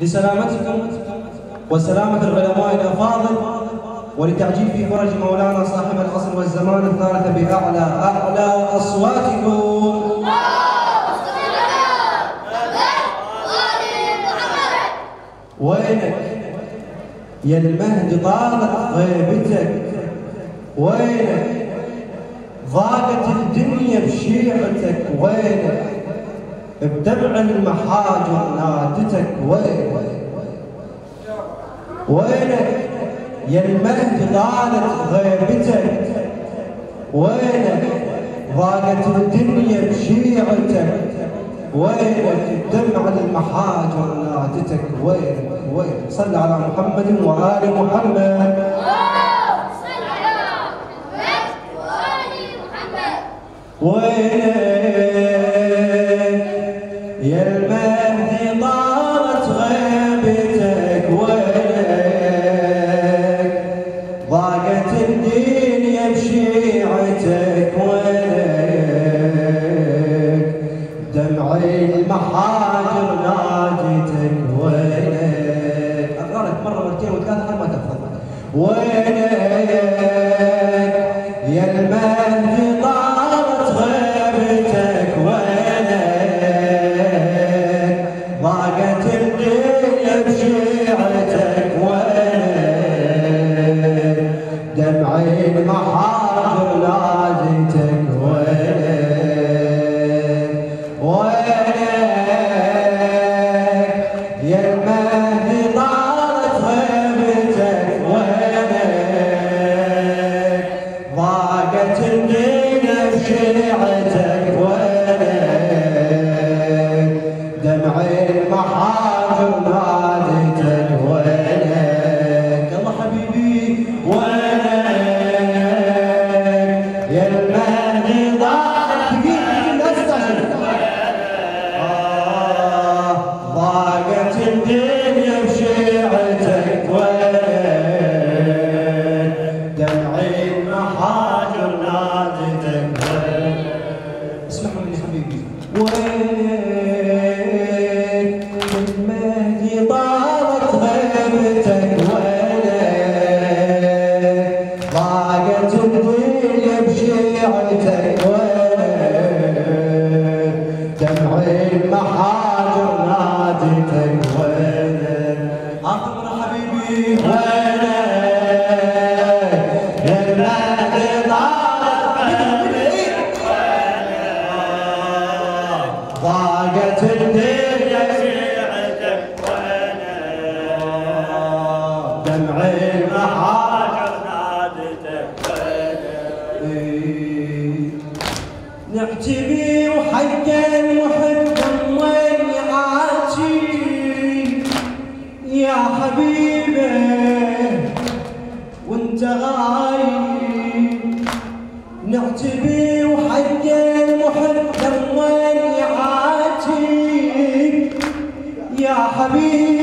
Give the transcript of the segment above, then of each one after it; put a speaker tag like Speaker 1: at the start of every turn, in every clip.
Speaker 1: لسلامتكم وسلامة العلماء الأفاضل ولتعجيل في فرج مولانا صاحب العصر والزمان الثالث بأعلى أعلى أصواتكم. وينك يا المهد طالت غيبتك؟ وينك ضاقت الدنيا بشيعتك؟ وينك بدمع المحاجر نادتك. وينك وينك يا المهد طالت غيبتك. وينك ضاقت الدنيا بشيعتك. وينك دمع المحاجر نادتك. وينك وينك صل على محمد وآل محمد. وينك يا ضاقت الدنيا بشيعتك حبيبي وانت غايب نعتبي وحق المحب ضيعاتي يا حبيبي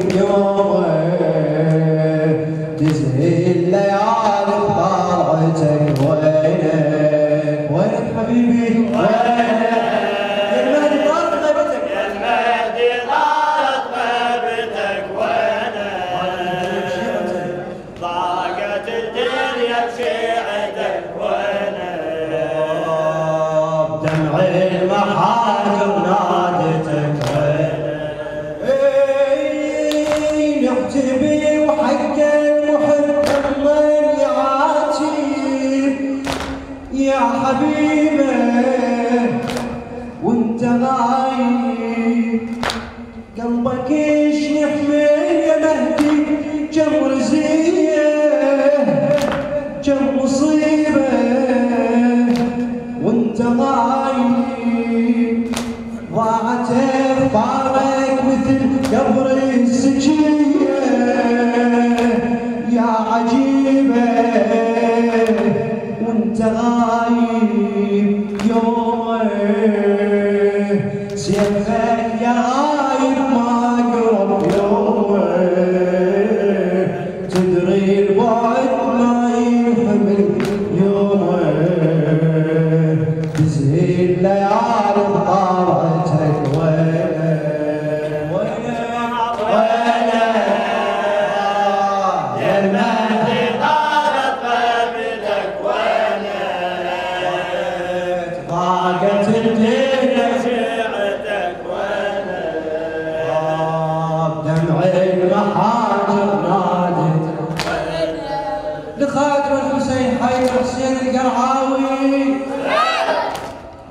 Speaker 1: Yahweh. واعتر بارك مثل قبر السجية. يا عجيبة وانت غايب يومه. سيفك يا غايب ما قرب يومه. تدري البعد ما يحمل يومه. تزهي الليالي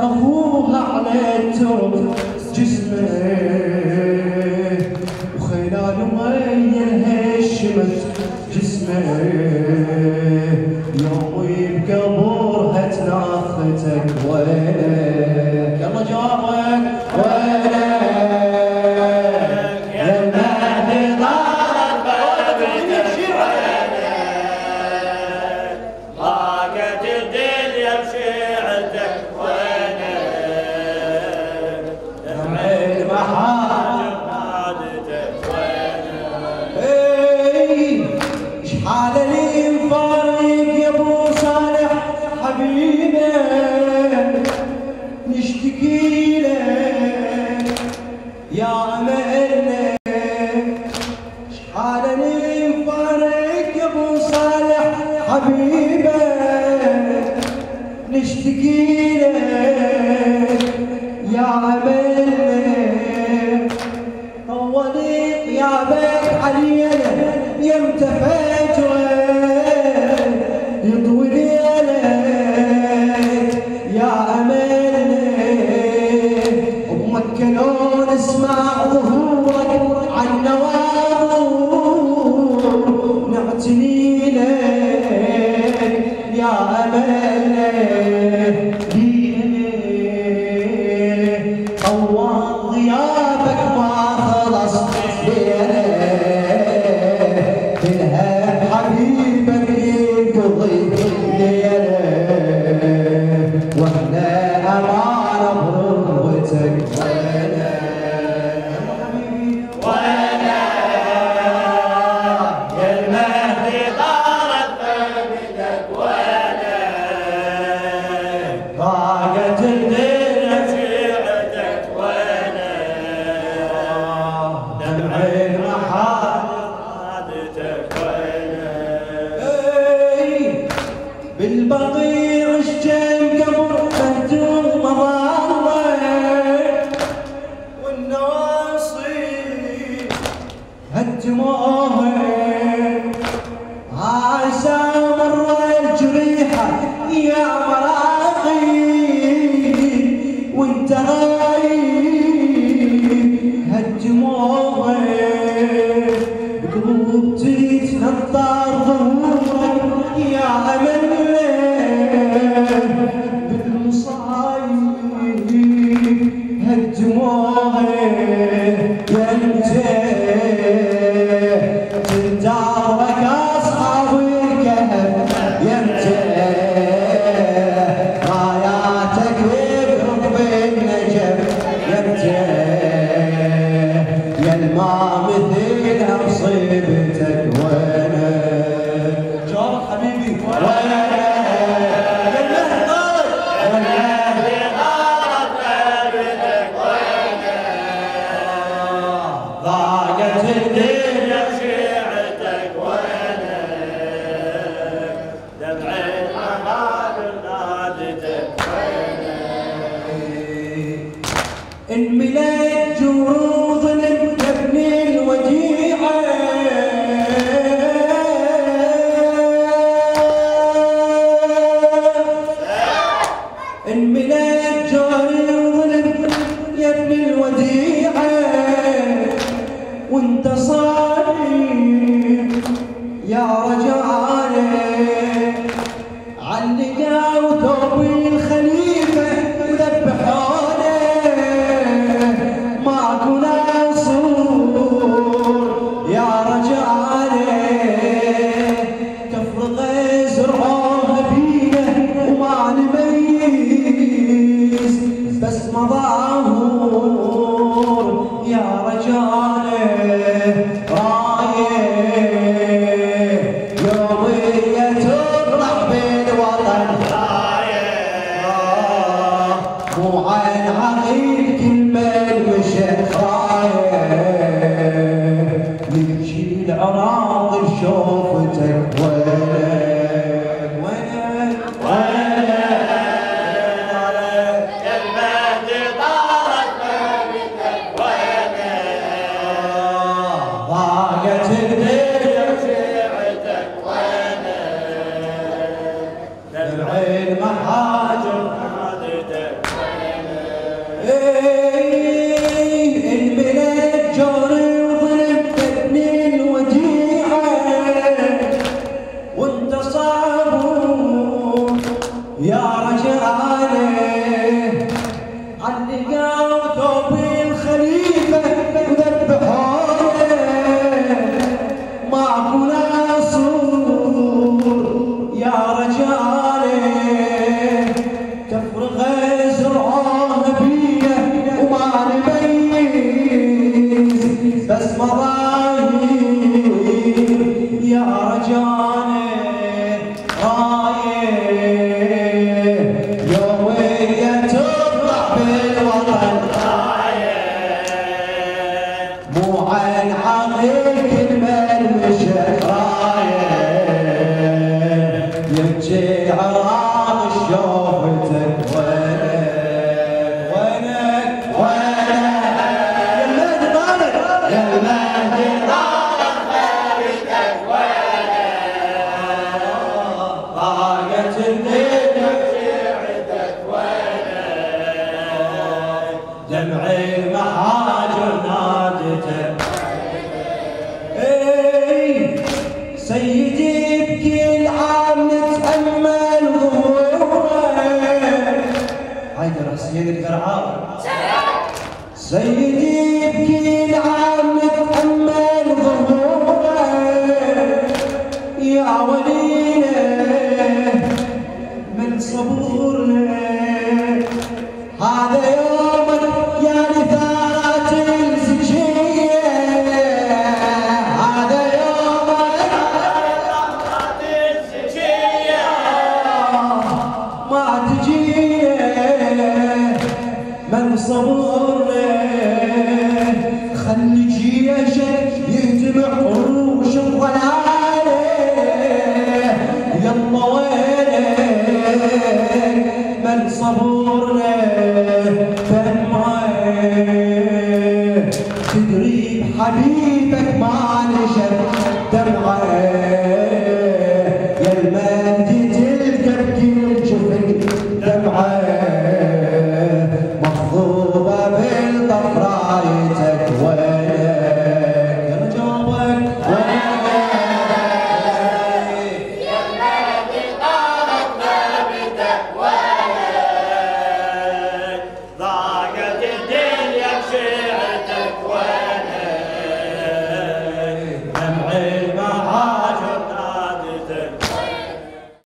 Speaker 1: أخوها على الترب جسمه. نشتكي لك يا املنا اولي غيابك علينا يمتى فجوه يطوي ليلك يا املنا بمكة لو نسمع ظهورك عن نواظر نعتني يا Fatima من جاري وظلم
Speaker 2: يا
Speaker 1: ابن الوديعة. وانت صادق يا رجعاني سيدي ابكي العام متأمل ظهوره يا ولينا من صبورنا. هذا يوم يا نثارات الزكية هذا يوم نثارات الزكية ما تجي من صبورنا. 있고요.